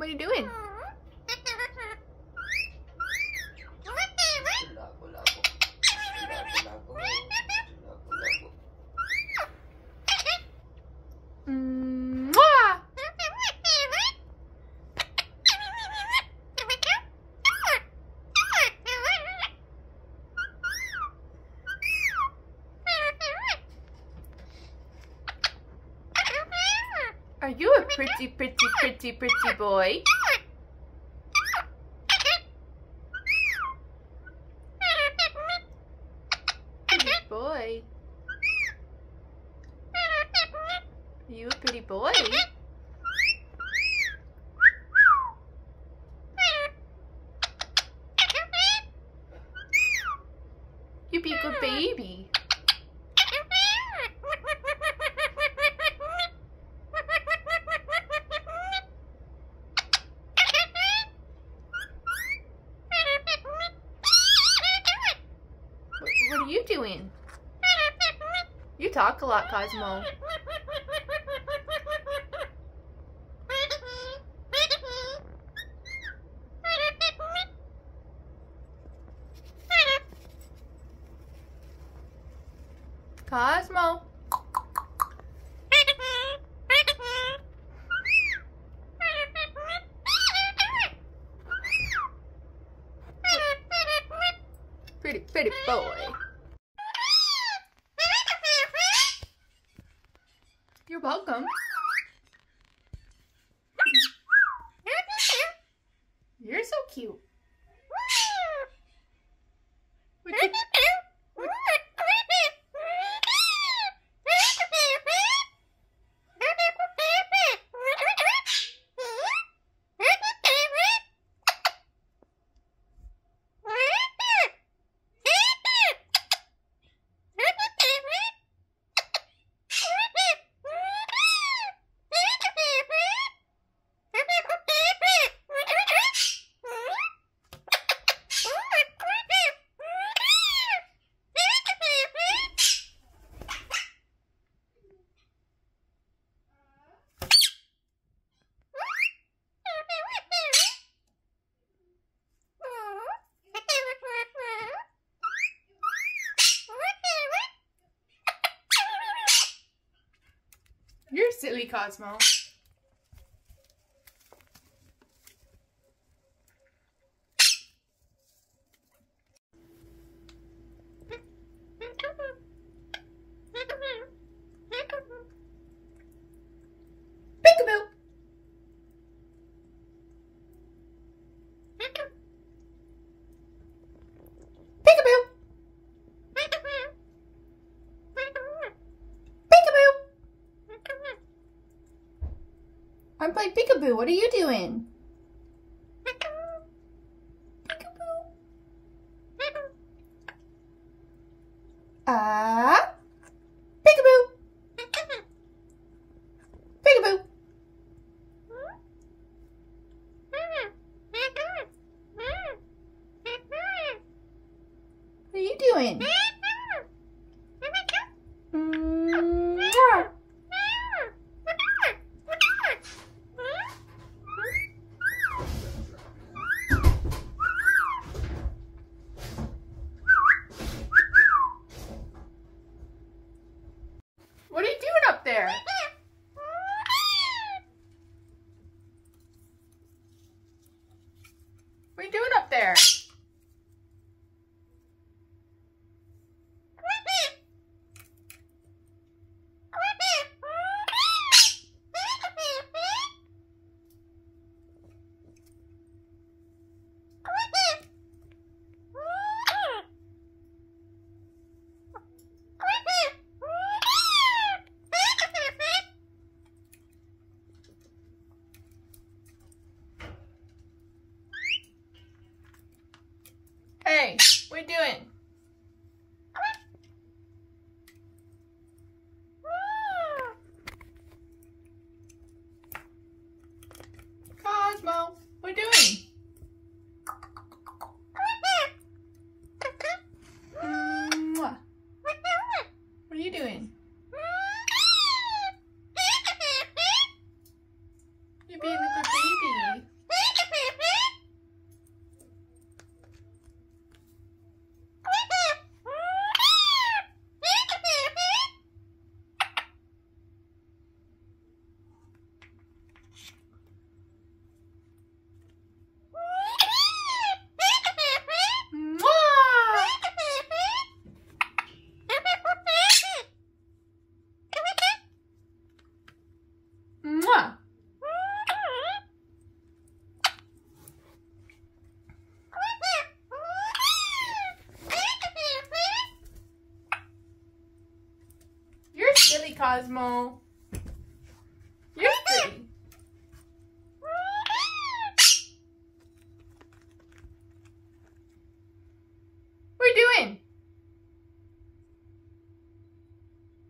What are you doing? pretty boy. Chocolat Cosmo. because silly Cosmo. Peekaboo, what are you doing? Uh, peekaboo. Peekaboo. What are you doing? we doing? Cosmo. You're pretty. What are you doing?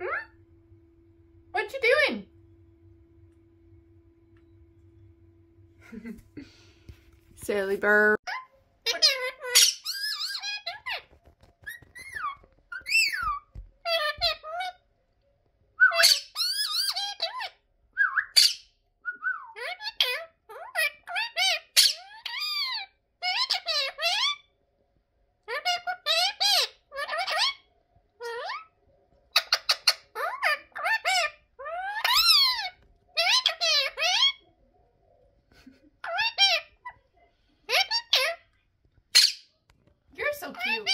Hmm? What you doing? Silly bird. You're so cute.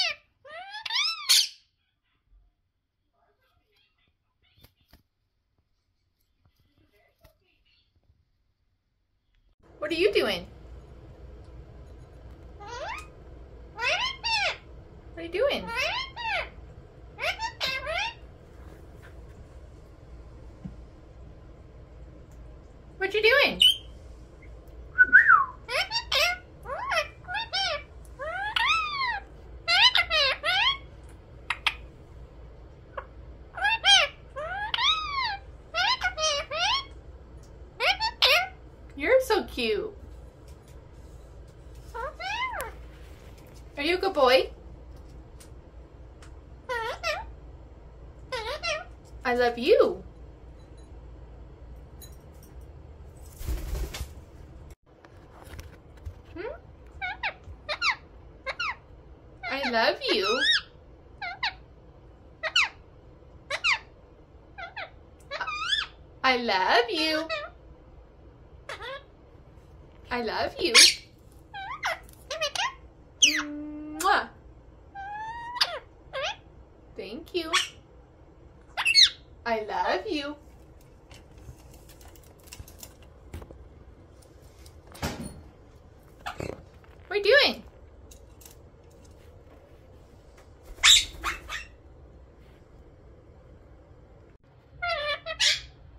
What are you doing? What are you doing? What you doing? You're so cute. Are you a good boy? I love you. I love you. I love you. I love you. Mwah. Thank you. I love you. What are you doing?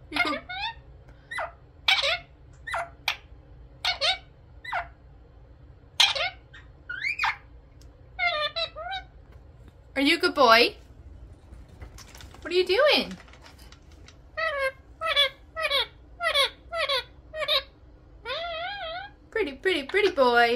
You go- Are you a good boy? What are you doing? Pretty, pretty, pretty boy.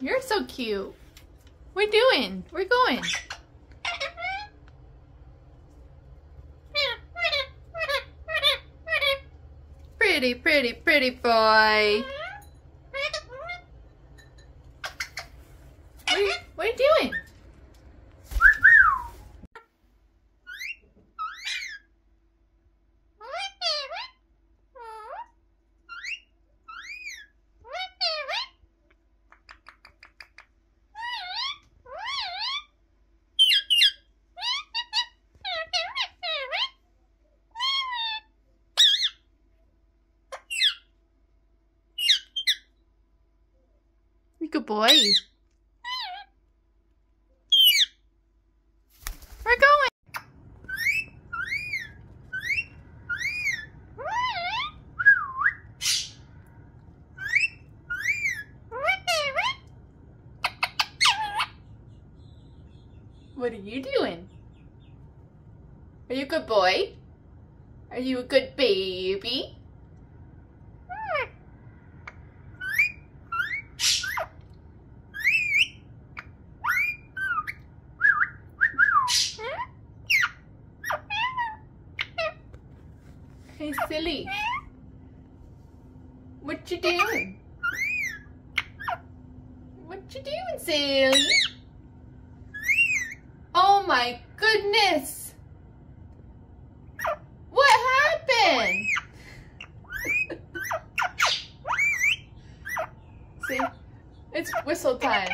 You're so cute. What are you doing? Where you going? Pretty, pretty, pretty boy. What are you, what are you doing? You good boy. We're going. What are you doing? Are you a good boy? Are you a good baby? Silly. What you doing? What you doing, silly? Oh my goodness! What happened? See, it's whistle time.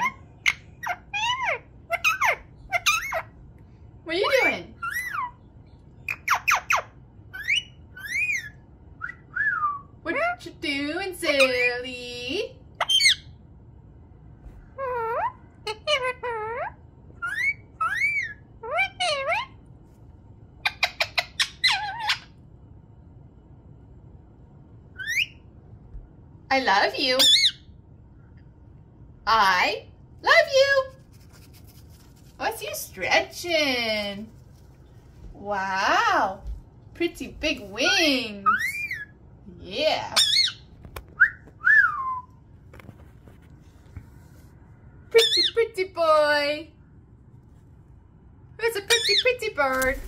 What are you doing? What you doing, silly? I love you. I love you. Oh, What's you stretching? Wow. Pretty big wings. Yeah. Pretty, pretty boy. Who's a pretty, pretty bird?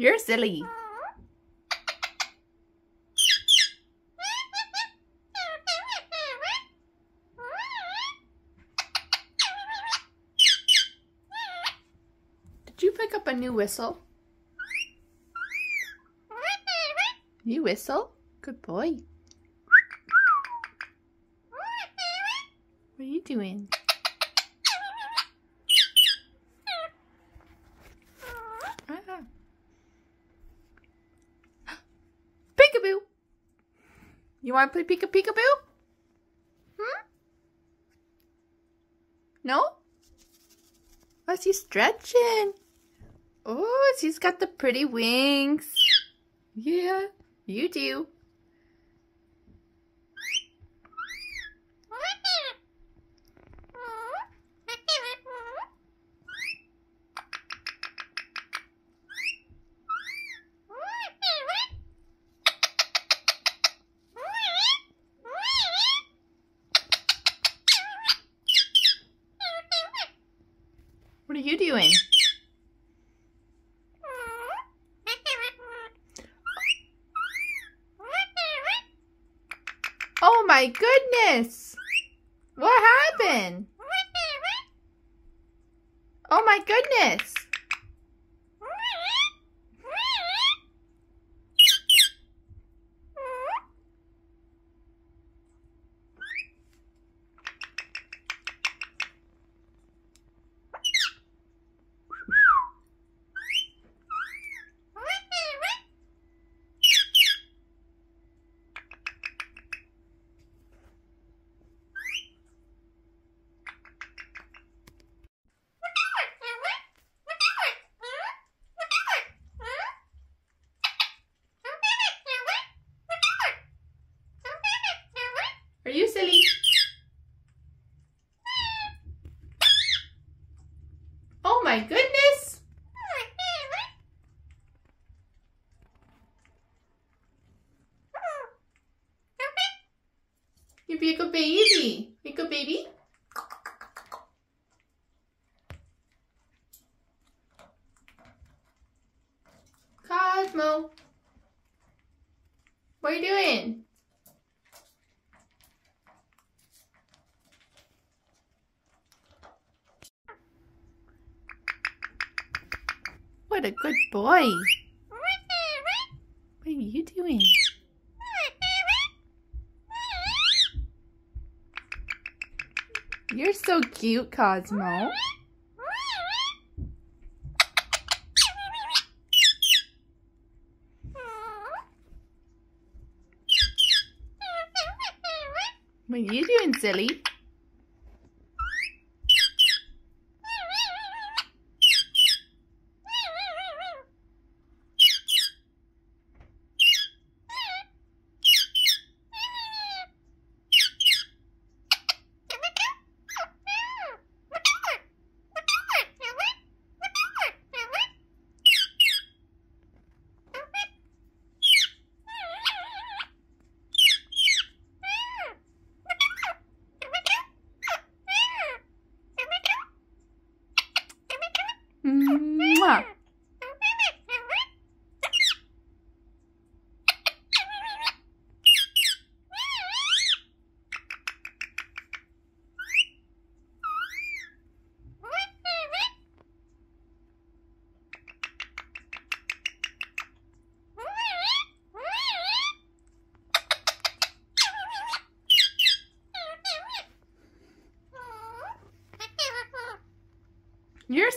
You're silly. Did you pick up a new whistle? You whistle? Good boy. What are you doing? Ah. Peekaboo! You want to play Pika Peekaboo? Hmm? No? Oh, she's stretching. Oh, she's got the pretty wings. Yeah, you do. What are you doing? Oh my goodness! What happened? Oh my goodness! Are you silly? Oh my goodness! You be a good baby. Be a good baby. Cosmo. What are you doing? What a good boy. What are you doing? You're so cute, Cosmo. What are you doing, silly?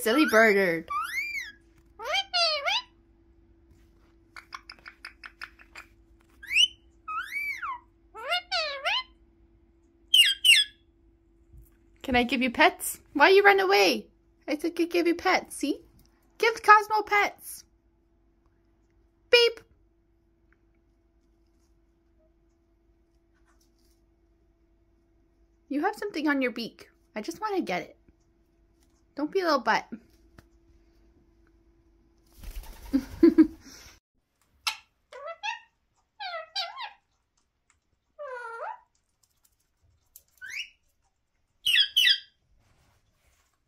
Silly bird. Can I give you pets? Why you run away? I said I give you pets, see? Give Cosmo pets. Beep. You have something on your beak. I just want to get it. Don't be a little butt.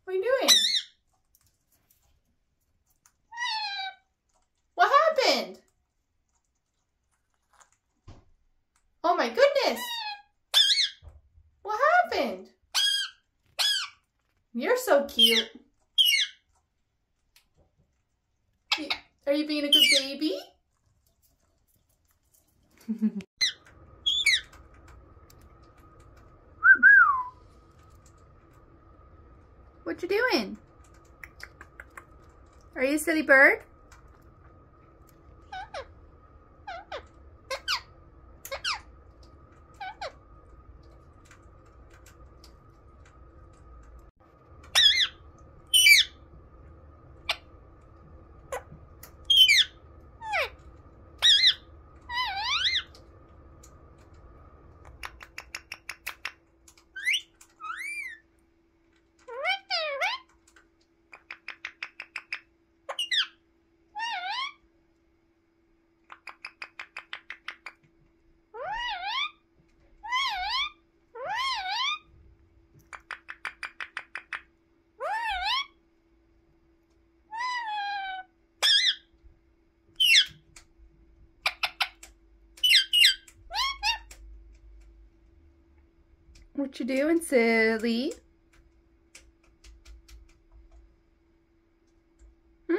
What are you doing? What happened? Oh my goodness! What happened? You're so cute. Are you being a good baby? what you doing? Are you a silly bird? What you doing, silly? Hmm?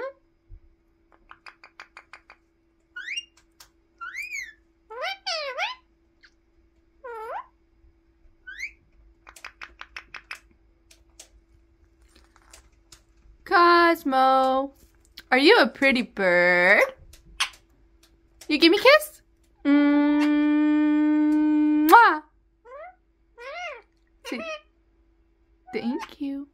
Cosmo, are you a pretty bird? You give me a kiss? Mwah. Say, Thank you.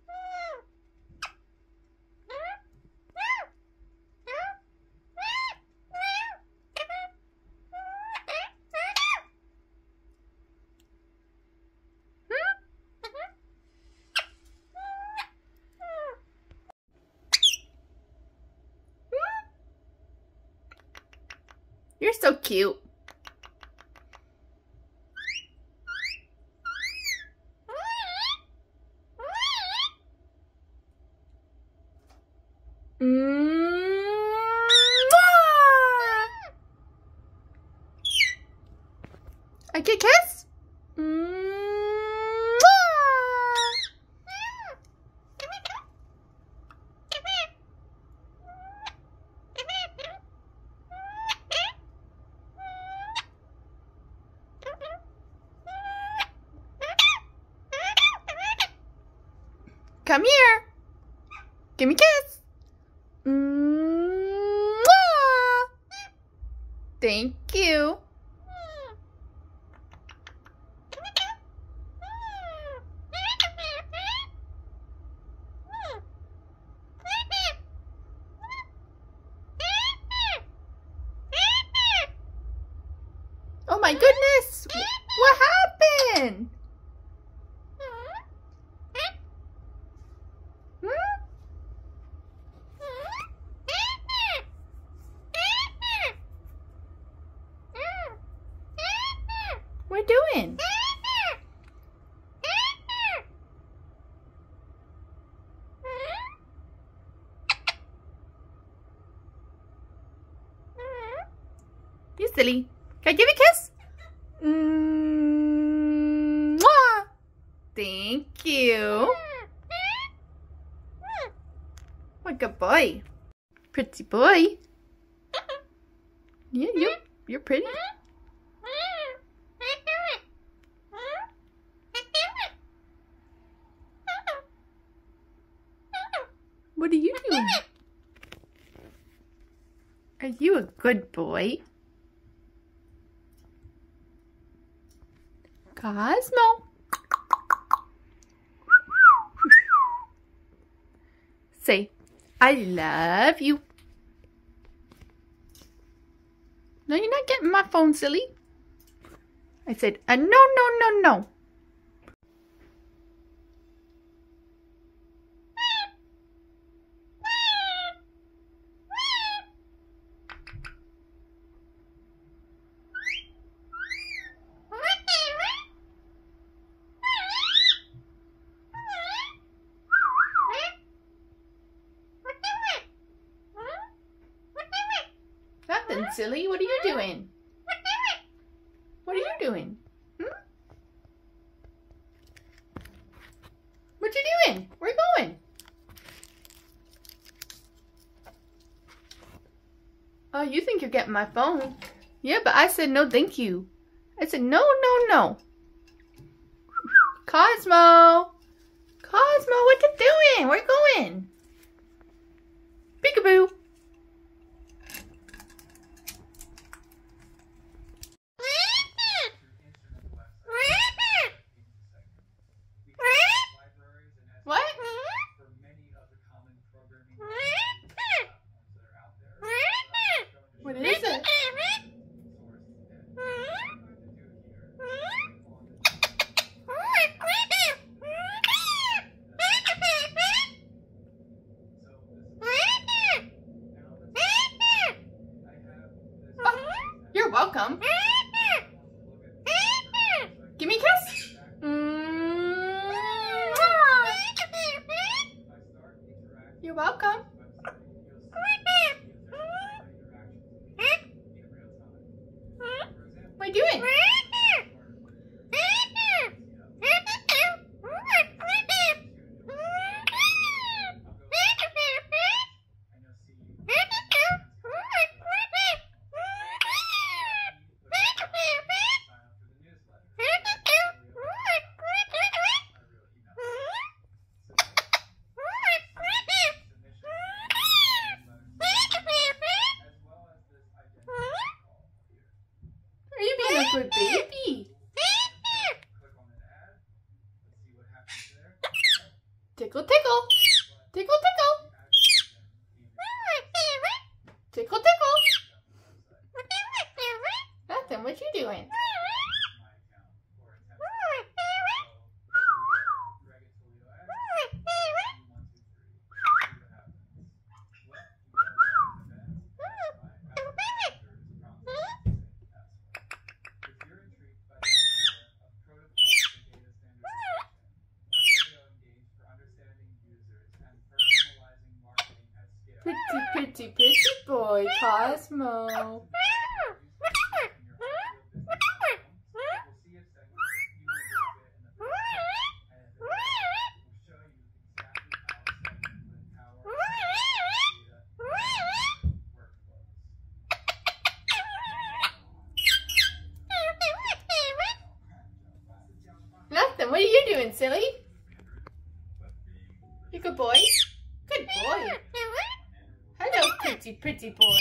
You're so cute. Mwah! I get kiss? Mwah! Come here. Give me a kiss. Mwah! Thank you. You silly. Can I give you a kiss? Mm, mwah. Thank you. What a good boy. Pretty boy. Yeah, you you're pretty. What are you doing? Are you a good boy? Cosmo. Say, I love you. No, you're not getting my phone, silly. I said, uh, no, no, no, no. Silly. What are you doing? What are you doing? Hmm? What you doing? Where are you going? Oh, you think you're getting my phone. Yeah, but I said no thank you. I said no, no, no. Cosmo! Cosmo, what you doing? Where you going? Pretty, pretty, boy, Cosmo. Nothing. What are you doing, silly? You good boy? Good boy. Hello, pretty, pretty boy.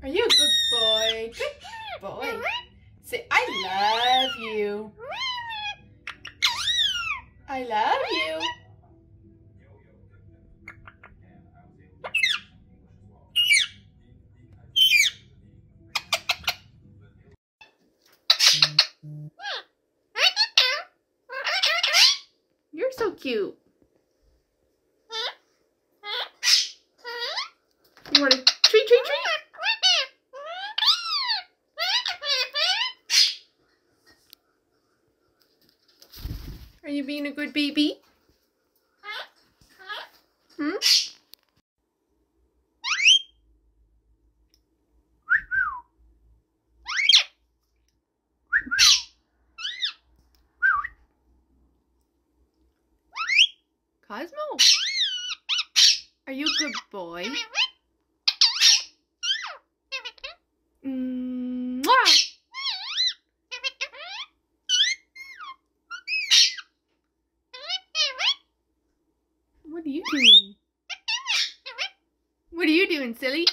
Are you a good boy? Good boy. Say I love you. I love you. You're so cute. You want to treat, treat, treat? Are you being a good baby? Hmm? Cosmo? Are you a good boy? Mwah! What are you doing? What are you doing, silly?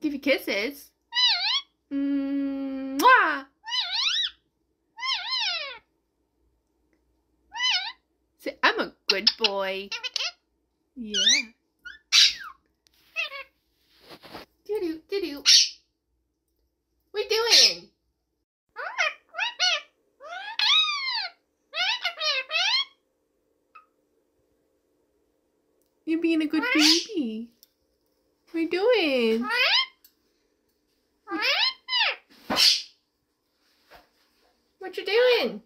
Give you kisses. Mwah! Say, I'm a good boy. Yeah. Doo doo doo doo. What you doing? You're being a good baby. What are you doing? What you doing?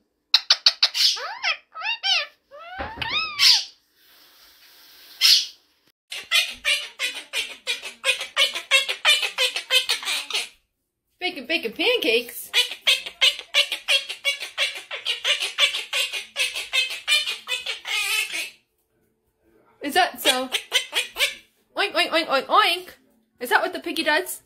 Baking, baking pancakes. That